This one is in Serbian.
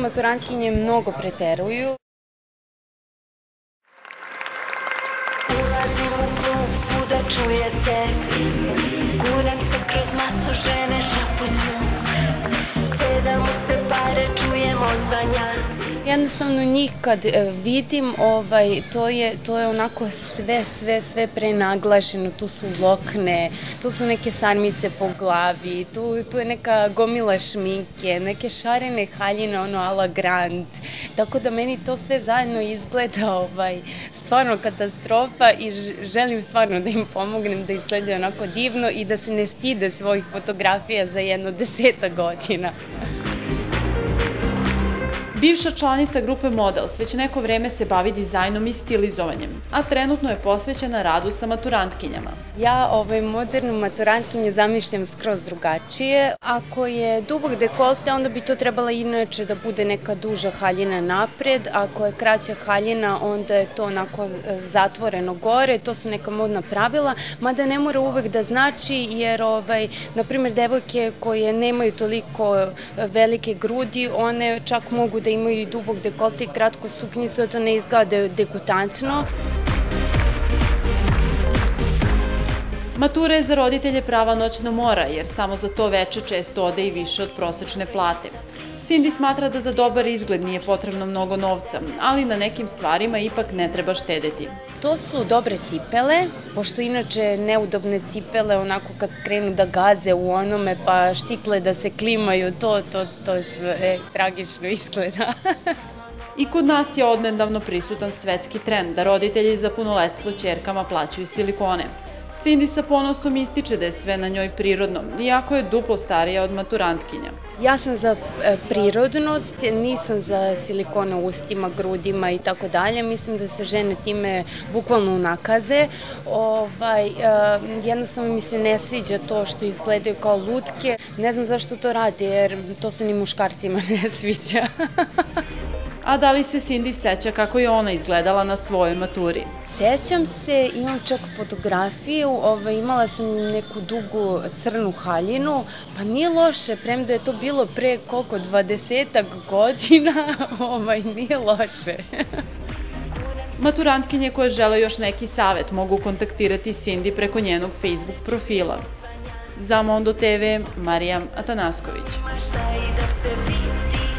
Maturantkinje mnogo preteruju. Ulazim u klub, svuda čuje se. Guram se kroz masu žene šapuću. Sedam u se pare, čujem odzvanja Jednostavno njih kad e, vidim, ovaj, to, je, to je onako sve, sve, sve prenaglašeno, tu su lokne, tu su neke sarmice po glavi, tu, tu je neka gomila šminke, neke šarene haljine, ono ala grand, tako da meni to sve zajedno izgleda ovaj, stvarno katastrofa i želim stvarno da im pomognem da izgledaju onako divno i da se ne stide svojih fotografija za jedno deseta godina. Bivša članica grupe Models već neko vreme se bavi dizajnom i stilizovanjem, a trenutno je posvećena radu sa maturantkinjama. Ja ovaj modernu maturantkinju zamišljam skroz drugačije. Ako je dubog dekolte, onda bi to trebala inače da bude neka duža haljina napred. Ako je kraća haljina, onda je to onako e, zatvoreno gore. To su neka modna pravila, mada ne mora uvek da znači, jer, ovaj, na primjer, devojke koje nemaju toliko e, velike grudi, one čak mogu da da imaju i dubog dekolte i kratku suknjicu, da to ne izgleda degutantno. Matura je za roditelje prava noćna mora, jer samo za to veče često ode i više od prosečne plate. Cindy smatra da za dobar izgled nije potrebno mnogo novca, ali na nekim stvarima ipak ne treba štedeti. To su dobre cipele, pošto inače neudobne cipele onako kad krenu da gaze u onome pa štikle da se klimaju, to, to, to sve e, tragično izgleda. I kod nas je odnedavno prisutan svetski trend da roditelji za punoletstvo čerkama plaćaju silikone. Cindy sa ponosom ističe da je sve na njoj prirodno, iako je duplo starija od maturantkinja. Ja sam za e, prirodnost, nisam za silikone u ustima, grudima i tako dalje. Mislim da se žene time bukvalno nakaze. Ovaj, e, jednostavno mi se ne sviđa to što izgledaju kao lutke. Ne znam zašto to radi, jer to se ni muškarcima ne sviđa. A da li se Cindy seća kako je ona izgledala na svojoj maturi? Sećam se, imam čak fotografiju, ovaj, imala sam neku dugu crnu haljinu, pa nije loše, premda je to bilo pre koliko, dvadesetak godina, ovaj, nije loše. Maturantkinje koje žele još neki savet mogu kontaktirati Cindy preko njenog Facebook profila. Za Mondo TV, Marijam Atanasković. Šta i da se vidi